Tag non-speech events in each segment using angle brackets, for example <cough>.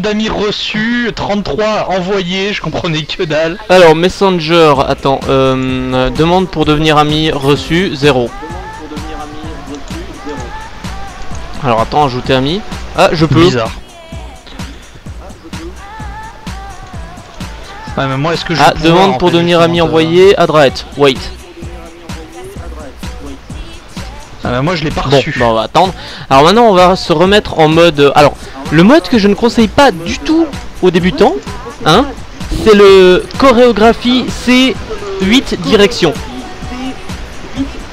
d'amis reçus, 33 envoyés, je comprenais que dalle. Alors, Messenger, attends, euh, demande pour devenir ami reçu, 0. Alors, attends, ajouter ami. Ah, je peux. Bizarre. Ouais, mais moi, est-ce que je Ah, demande pour devenir ami envoyé, à droite. Wait. Ah, mais moi, je l'ai pas Bon, reçu. bah, on va attendre. Alors maintenant, on va se remettre en mode. Alors, le mode que je ne conseille pas du tout aux débutants, hein, c'est le chorégraphie C8 direction.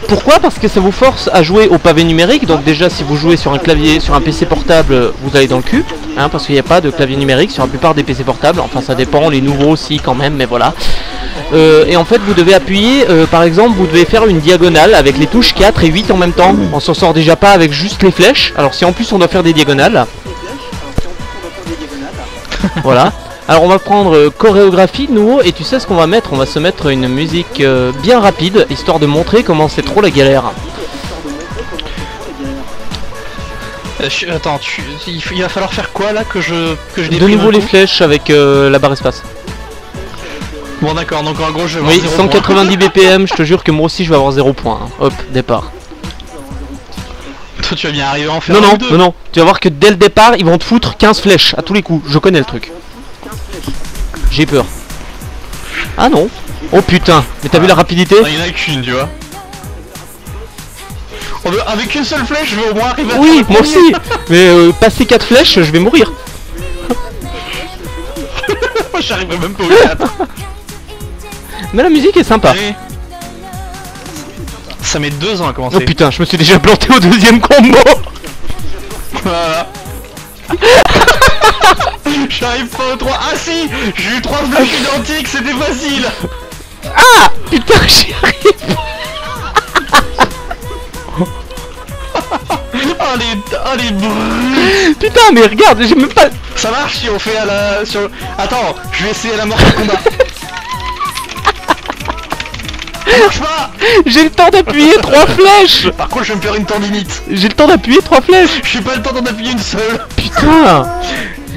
Pourquoi? Parce que ça vous force à jouer au pavé numérique. Donc déjà, si vous jouez sur un clavier, sur un PC portable, vous allez dans le cul, hein, parce qu'il n'y a pas de clavier numérique sur la plupart des PC portables. Enfin, ça dépend. Les nouveaux aussi, quand même, mais voilà. Euh, et en fait, vous devez appuyer, euh, par exemple, vous devez faire une diagonale avec les touches 4 et 8 en même temps. On s'en sort déjà pas avec juste les flèches. Alors, si en plus on doit faire des diagonales. <laughs> voilà. Alors, on va prendre euh, chorégraphie nouveau. Et tu sais ce qu'on va mettre? On va se mettre une musique euh, bien rapide, histoire de montrer comment c'est trop la galère. Euh, je- Attends, tu... il, va falloir faire quoi là que je que je De déprime nouveau un les coup flèches avec euh, la barre espace. Bon d'accord, donc en gros je vais Oui, avoir zéro point. 190 BPM, je te jure que moi aussi je vais avoir 0 points. hein. Hop, départ. Toi <laughs> tu vas bien arriver à en faire Non, un non, deux. non, non. Tu vas voir que dès le départ, ils vont te foutre 15 flèches à tous les coups. Je connais le truc. J'ai peur. Ah non. Oh putain. Mais t'as vu la rapidité Il y en a qu'une, tu vois. Avec une seule flèche, je vais au moins arriver à Oui, moi aussi. <laughs> Mais euh, passer 4 flèches, je vais mourir. <laughs> J'arriverai même pas au 4. Mais la musique est sympa. Allez. Ça met deux ans à commencer. Oh putain, je me suis déjà planté au deuxième combo. Voilà. <laughs> J'arrive pas au 3. Ah si J'ai eu trois flèches identiques, c'était facile Ah Putain, j'y arrive. <laughs> Oh les... Oh les brrr. Putain, mais regarde, j'ai même pas. Ça marche si on fait à la... Sur... Attends, je vais essayer à la mort du combat. Pas J'ai le temps d'appuyer 3 <laughs> flèches. Par contre, je vais me faire une tendinite. J'ai le temps d'appuyer 3 flèches. J'ai pas le temps d'en appuyer une seule. Putain.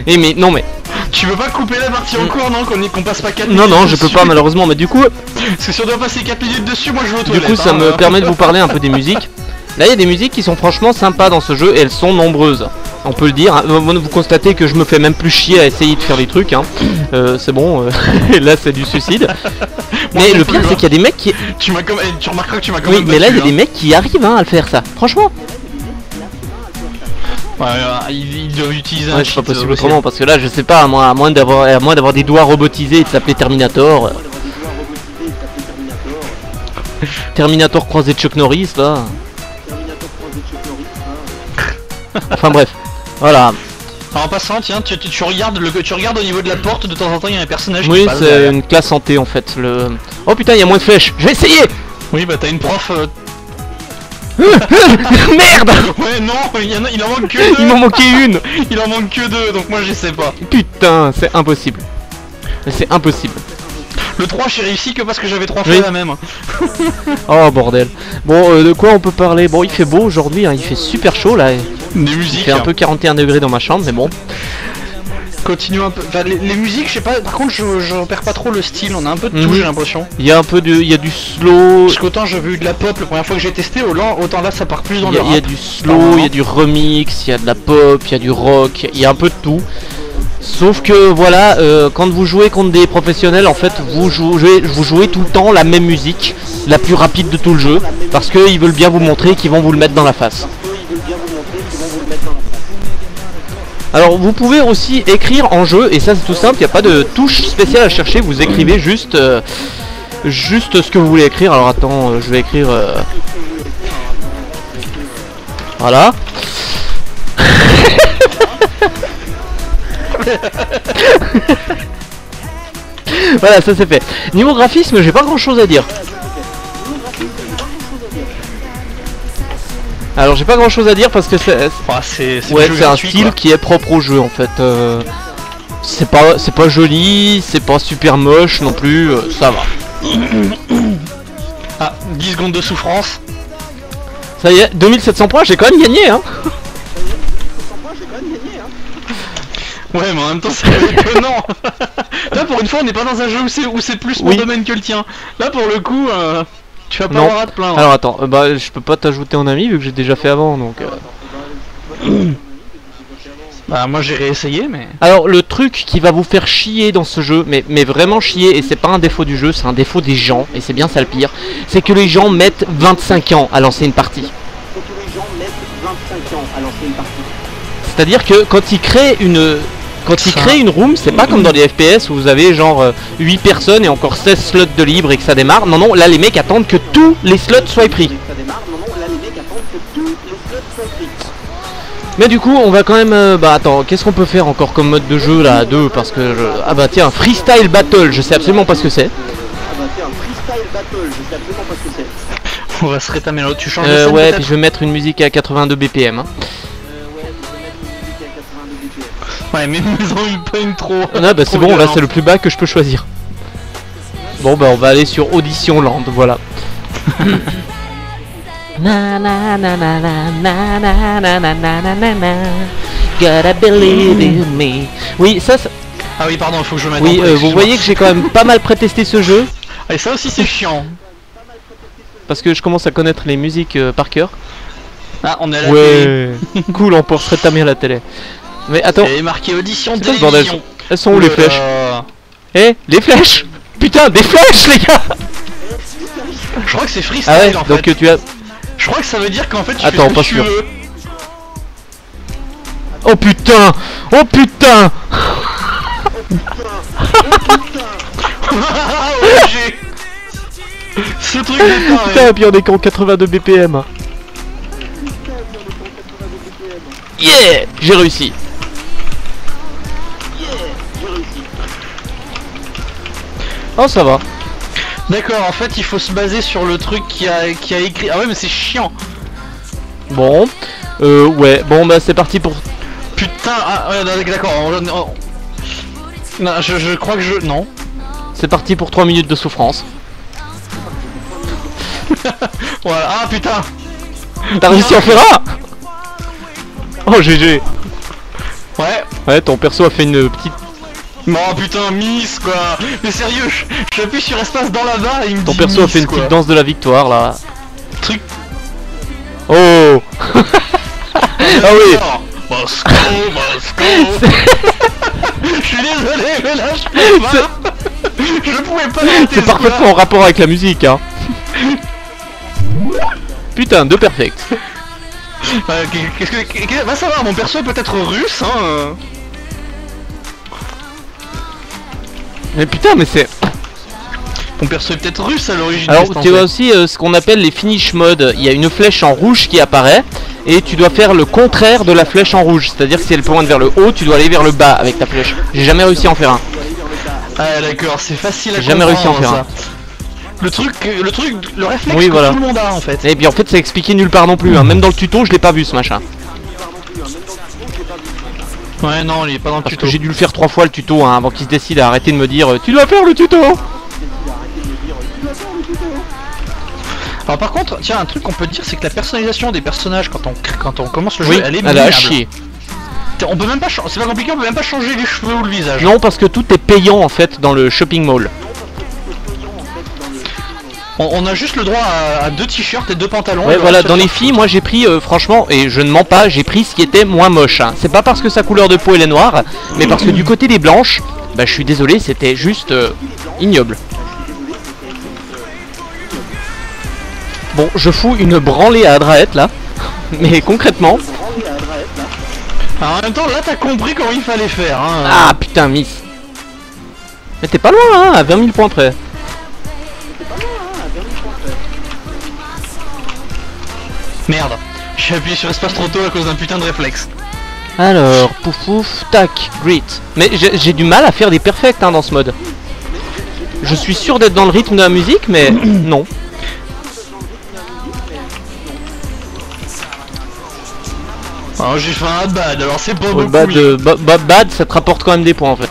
Et mais non mais Tu veux pas couper la partie en cours, non Qu'on y- qu'on passe pas 4 non non je peux pas malheureusement mais du coup Parce que si on doit passer 4 minutes dessus, moi je vais aux Du toilettes. coup, ça hein, me euh. permet de vous parler un peu des musiques. Là, il y a des musiques qui sont franchement sympas dans ce jeu et elles sont nombreuses. On peut le dire. hein. Vous vous constatez que je me fais même plus chier à essayer de faire des trucs. Hein. Euh, c'est bon. euh, <laughs> là, c'est du suicide. Moi mais le pire, c'est hein. qu'il y a des mecs qui. <laughs> Tu m'as comme... Tu remarqueras que tu m'as quand Oui, même mais là, il y a des mecs qui arrivent hein, à le faire ça. Franchement. hein. Ouais, ouais, ils, ils doivent utiliser un Ouais, c'est pas cheat, possible euh, autrement parce que là, je sais pas, à moins, à moins d'avoir, à moins d'avoir des doigts robotisés et de s'appeler Terminator. euh. Terminator croisé de Chuck Norris, là. Enfin bref, voilà. En passant, tiens, tu, tu, tu regardes le, tu regardes au niveau de la porte, de temps en temps, il y a un personnage Oui, qui passe c'est une classe santé en fait. Le... Oh putain, il y a moins de flèches. Je vais essayer. Oui, bah t'as une prof... euh, <laughs> Merde Ouais, non, il, en a- il en manque que deux <laughs> Il m'en manquait une. <laughs> Il en manque que deux, donc moi je sais pas. Putain, c'est impossible. C'est impossible. Le 3, j'ai réussi que parce que j'avais trois fois Oui. la même. <laughs> Oh bordel. Bon, euh, de quoi on peut parler? Bon, il fait beau aujourd'hui. hein, Il fait super chaud là. Des Il musiques. fait un peu 41 degrés dans ma chambre, mais bon. Continuons un peu. Enfin, les, les musiques, je sais pas. Par contre, je, je repère pas trop le style. On a un peu de tout, Mhm. j'ai l'impression. Il y a un peu de, il y a du slow. Parce qu'autant j'ai vu de la pop la première fois que j'ai testé, autant, autant là ça part plus dans Il le il y a du slow, il y a du remix, il y a de la pop, il y a du rock, il y a un peu de tout. Sauf que voilà, euh, quand vous jouez contre des professionnels, en fait, vous jouez, vous jouez tout le temps la même musique, la plus rapide de tout le jeu, parce qu'ils veulent bien vous montrer qu'ils vont vous le mettre dans la face. Alors vous pouvez aussi écrire en jeu, et ça c'est tout simple, il n'y a pas de touche spéciale à chercher, vous écrivez juste, euh, juste ce que vous voulez écrire. Alors attends, euh, je vais écrire... Voilà. <laughs> <laughs> voilà, ça c'est fait. Niveau graphisme, j'ai pas grand chose à dire. Alors j'ai pas grand chose à dire parce que c'est Ah, c'est ouais, un style quoi. qui est propre au jeu en fait. euh, c'est pas c'est pas joli, c'est pas super moche non plus, euh, ça va. Ah, 10 secondes de souffrance. Ça y est, 2700 points, j'ai quand même gagné hein. <laughs> Ouais, mais en même temps, c'est <laughs> étonnant. Là, pour une fois, on n'est pas dans un jeu où c'est où c'est plus mon Oui. domaine que le tien. Là, pour le coup, euh, tu vas pas Non. avoir à te plaindre. Alors attends, euh, bah je peux pas t'ajouter en ami vu que j'ai déjà fait avant donc. euh. <clears throat> Bah, moi, j'ai réessayé, mais. Alors le truc qui va vous faire chier dans ce jeu, mais, mais vraiment chier, et c'est pas un défaut du jeu, c'est un défaut des gens, et c'est bien ça le pire, c'est que les gens mettent 25 ans à lancer une partie. C'est-à-dire que quand ils créent une quand ils Ça. créent une room, c'est pas comme dans les FPS où vous avez genre euh, 8 personnes et encore 16 slots de libre et que ça démarre. Non non, là les mecs attendent que tous les slots soient pris. Mais du coup, on va quand même. euh, bah attends, qu'est-ce qu'on peut faire encore comme mode de jeu là à deux? Parce que. je- Ah bah tiens, freestyle battle, je sais absolument pas ce que c'est. On va se rétamer là. Tu changes de Euh, scène ouais, puis je vais mettre une musique à 82 BPM. hein. Ouais, mais nous on une trop. Ah bah c'est bon, là c'est le plus bas que je peux choisir. Bon bah on va aller sur Audition Land, voilà. Gotta believe in me. Oui, ça. Ah oui, pardon, il faut que je mette. Oui, vous voyez que j'ai quand même pas mal prétesté ce jeu. Et ça aussi c'est chiant. Parce que je commence à connaître les musiques par cœur. Ah, on est à la ouais. télé. cool, on porterait ta mère à la télé. Mais attends, Et marqué audition ce bordel elles sont où les flèches Eh, les flèches Putain, des flèches les gars Je crois que c'est freestyle Ah ouais, en donc fait. tu as... Je crois que ça veut dire qu'en fait tu Attends, fais pas sûr. veux. Oh putain Oh putain. <laughs> Ce truc de taré. Putain, et puis on est qu'en 82 BPM. Yeah J'ai réussi. Oh ça va. D'accord, en fait il faut se baser sur le truc qui a, qui a écrit. Ah ouais, mais c'est chiant. Bon. Euh ouais, bon bah c'est parti pour... Putain, ah ouais, d'accord. on- on- Non, je, je crois que je. Non. C'est parti pour 3 minutes de souffrance. <laughs> Voilà. Ah putain. T'as réussi à en faire un Oh GG Ouais. Ouais, ton perso a fait une petite... Non, putain, Miss quoi. Mais sérieux, je- j'appuie sur espace dans la barre et il me Ton dit perso a fait une quoi. petite danse de la victoire là. Truc. Oh <laughs> Ah oui Moscou, Moscou. <laughs> Je suis désolé, mais là je peux pas. Je pouvais pas C'est ce parfaitement en rapport avec la musique hein. Putain, deux perfect. Euh, qu'est-ce que, qu'est- qu'est- va savoir, mon perso est peut-être russe, hein. Mais putain, mais c'est... Mon perso est peut-être russe à l'origine. Alors tu sais aussi euh, ce qu'on appelle les finish modes. Il y a une flèche en rouge qui apparaît et tu dois faire le contraire de la flèche en rouge. C'est-à-dire que si elle pointe vers le haut, tu dois aller vers le bas avec ta flèche. J'ai jamais réussi à en faire un. Ah d'accord, c'est facile à J'ai jamais réussi à en faire ça. Le truc, le truc, le réflexe Oui, que voilà. tout le monde a en fait. Et puis en fait c'est expliqué nulle part non plus. hein. Même dans le tuto, je l'ai pas vu ce machin. Ouais, non, il est pas dans le Parce tuto. j'ai dû le faire trois fois le tuto hein, avant qu'il se décide à arrêter de me dire euh, Tu dois faire le tuto Alors par contre, tiens, un truc qu'on peut dire, c'est que la personnalisation des personnages quand on quand on commence le Oui, jeu, elle est elle a minable. chier. On peut même pas, c'est pas compliqué, on peut même pas changer les cheveux ou le visage. Non, parce que tout est payant en fait dans le shopping mall. On, on a juste le droit à, à deux t-shirts et deux pantalons. Ouais, voilà, dans les filles, moi j'ai pris, euh, franchement, et je ne mens pas, j'ai pris ce qui était moins moche. hein. C'est pas parce que sa couleur de peau elle est noire, mais parce que du côté des blanches, bah je suis désolé, c'était juste euh, ignoble. Bon, je fous une branlée à Adraet là, <laughs> mais concrètement, Alors, en même temps, là t'as compris comment il fallait faire. Hein. ah putain, miss. Mais t'es pas loin, hein, à 20 000 points près. Merde, j'ai appuyé sur espace trop tôt à cause d'un putain de réflexe. Alors, pouf pouf, tac, grit. Mais j'ai du mal à faire des perfects hein, dans ce mode. Je suis sûr d'être dans le rythme de la musique, mais <clears throat> non. Alors j'ai fait un bad, alors c'est pas Oh, beaucoup. bad, euh, ba- ba- bad, ça te rapporte quand même des points en fait.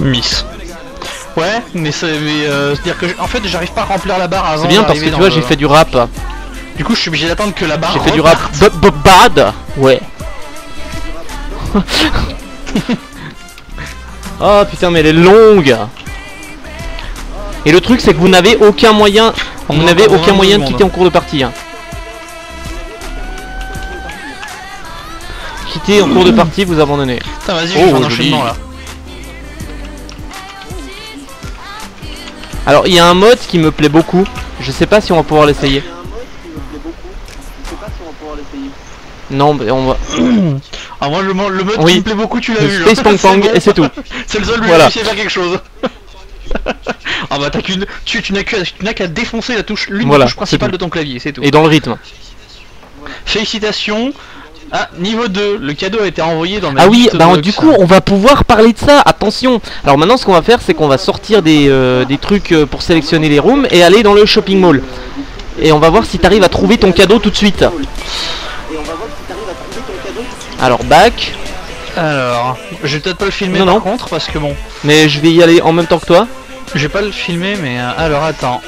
Miss. Ouais, mais c'est mais, euh, c'est-à-dire que en fait j'arrive pas à remplir la barre avant. C'est bien parce que tu vois, j'ai fait du rap. Du coup, je suis obligé d'attendre que la barre. J'ai fait du rap bad. Ouais. <laughs> oh putain, mais elle est longue. Et le truc, c'est que vous n'avez aucun moyen, On vous n'avez aucun moyen de quitter en cours de partie. hein. Quitter en cours de partie, vous abandonnez. Putain, vas-y, Oh, un enchaînement là. Alors, il y a un mode qui me plaît beaucoup. Je sais pas si on va pouvoir l'essayer. Non, mais on va. <clears throat> Ah, moi, le, le mode Oui. qui me plaît beaucoup, tu l'as Le vu. Space hein. Pong Pong, et c'est tout. C'est le seul Voilà. à faire quelque chose. <laughs> ah bah t'as qu'une, tu, tu n'as qu'à, défoncer la touche, l'une Voilà, principales c'est de ton clavier, c'est tout. Et dans le rythme. Félicitations. Ah, niveau 2, le cadeau a été envoyé dans le Ah oui, bah du coup on va pouvoir parler de ça, attention Alors maintenant ce qu'on va faire c'est qu'on va sortir des, euh, des trucs euh, pour sélectionner les rooms et aller dans le shopping mall Et on va voir si t'arrives à trouver ton cadeau tout de suite Alors back, Alors, je vais peut-être pas le filmer Non, par non. contre parce que bon, mais je vais y aller en même temps que toi je vais pas le filmer mais euh, alors attends.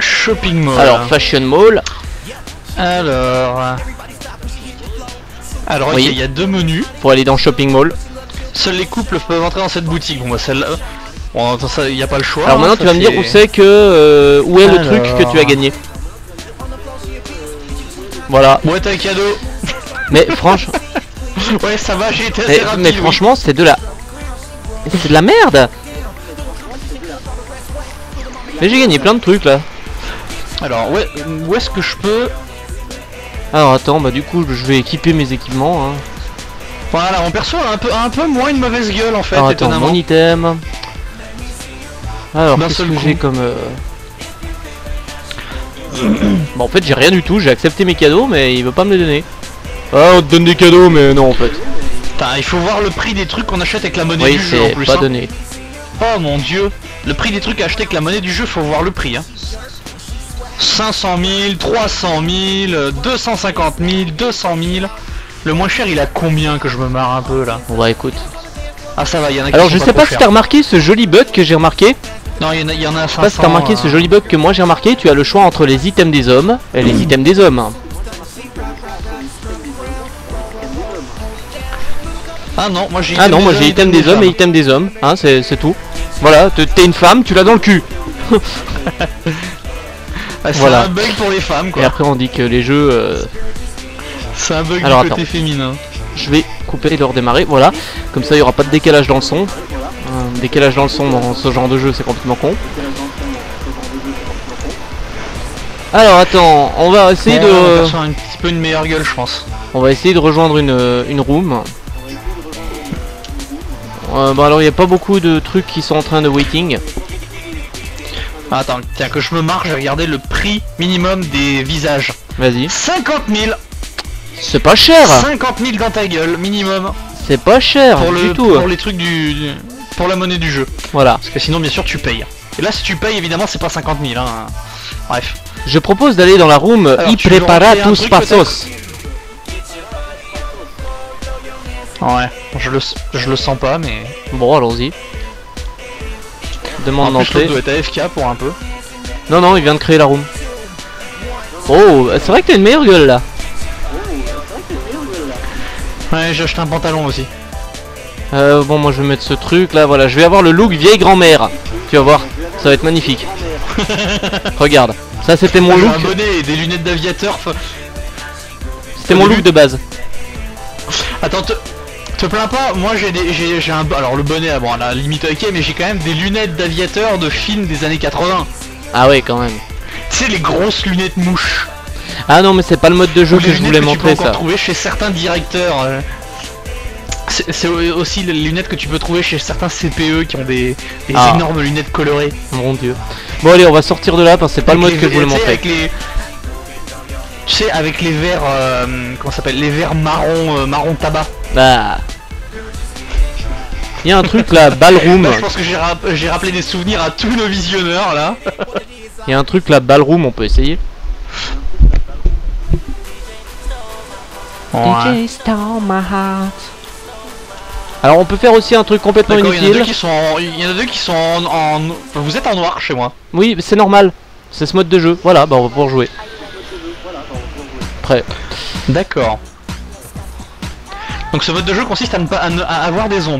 Shopping mall. Alors fashion mall, Alors. euh, Alors, Oui. il y a deux menus. pour aller dans shopping mall Seuls les couples peuvent entrer dans cette boutique. Bon, bah celle-là. Bon, attends, ça, il n'y a pas le choix. Alors hein, maintenant tu vas me dire où c'est que... euh, où est le truc que tu as gagné Voilà, t'as un cadeau. mais franchement, <laughs> <laughs> Ouais, ça va, j'ai été assez rapide. mais oui. franchement c'est de la... C'est de la merde Mais j'ai gagné plein de trucs là Alors, ouais, où est-ce que je peux. Alors attends, bah du coup je vais équiper mes équipements. Hein. Voilà, mon perso a un peu, un peu moins une mauvaise gueule en fait, Alors attends, étonnamment. mon item. Alors qu'est-ce que j'ai comme... euh, bon en fait j'ai rien du tout, j'ai accepté mes cadeaux mais il veut pas me les donner. Ah on te donne des cadeaux mais non en fait. Putain, il faut voir le prix des trucs qu'on achète avec la monnaie Oui du jeu en c'est plus. pas hein. donné. Oh mon dieu, le prix des trucs achetés avec la monnaie du jeu, faut voir le prix. Hein. 500 000, 300 000, euh, 250 000, 200 000. Le moins cher, il a combien que je me marre un peu là? Bon bah écoute. Ah ça va, il y en a qui Alors sont je sais pas si t'as remarqué ce joli bug que j'ai remarqué. Non, il y en a, il y en a à Je sais pas si 500. t'as remarqué euh, ce joli bug que moi j'ai remarqué. Tu as le choix entre les items des hommes et les items des hommes. Ah non, moi j'ai Ah non, moi j'ai item des hommes et item des hommes. Hein, c'est tout. Voilà, te- t'es une femme, tu l'as dans le cul. <laughs> Ah, c'est voilà. un bug pour les femmes Et quoi. après on dit que les jeux... euh, C'est un bug Alors, du côté attends. féminin. Je vais couper et le redémarrer, voilà. Comme ça, il n'y aura pas de décalage dans le son. Un décalage dans le son dans ce genre de jeu, c'est complètement con. Alors, attends, on va essayer Ouais, on va de, faire un petit peu une meilleure gueule, je pense. on va essayer de rejoindre une, une room. Euh, bon, alors, il n'y a pas beaucoup de trucs qui sont en train de waiting. Attends, tiens, que je me marre, j'ai regardé le prix minimum des visages. Vas-y. 50 000 C'est pas cher. 50 000 dans ta gueule, minimum. C'est pas cher Pour, du le, tout. pour les trucs du, du- Pour la monnaie du jeu. Voilà. Parce que sinon, bien sûr, tu payes. Et là, si tu payes, évidemment, c'est pas 50 000. Hein. Bref. Je propose d'aller dans la room Alors, y prepara tus pasos. Ouais. Je le, je le sens pas, mais. Bon, allons-y. Demande d'entrée. doit être AFK pour un peu. Non, non, il vient de créer la room. Oh, c'est vrai que t'as une meilleure gueule là. Ouais, j'ai acheté un pantalon aussi. Euh, bon, moi je vais mettre ce truc là, voilà. Je vais avoir le look vieille grand-mère. Tu vas voir, ça va être magnifique. <laughs> Regarde, ça c'était mon look, un bonnet et des lunettes d'aviateur. c'était mon look de base. Attends, te, plains pas, moi j'ai des, j'ai, un, alors le bonnet, bon, à la limite ok, mais j'ai quand même des lunettes d'aviateur de films des années 80. Ah ouais, quand même. Tu sais les grosses lunettes mouches. Ah non, mais c'est pas le mode de jeu Ou que je voulais que montrer tu peux ça. trouver chez certains directeurs. euh. C'est, aussi les lunettes que tu peux trouver chez certains CPE qui ont des, des Ah. énormes lunettes colorées. Mon dieu. Bon, allez, on va sortir de là parce que c'est pas le mode les- que je voulais montrer. Avec les... Tu sais, avec les verres, euh, comment ça s'appelle Les verres marron, euh, marron tabac. Bah. Il y a un truc là, ballroom. Là, je pense que j'ai, rap- j'ai rappelé des souvenirs à tous nos visionneurs là. Il y a un truc là, ballroom, on peut essayer. Ouais. Alors on peut faire aussi un truc complètement D'accord, il y en a deux inutile. qui sont en... Il y en a deux qui sont en... en- enfin, Vous êtes en noir chez moi. Oui, c'est normal. C'est ce mode de jeu. Voilà, bah on va pouvoir jouer. Prêt. D'accord. Donc ce mode de jeu consiste à ne pas à ne- à avoir des ombres.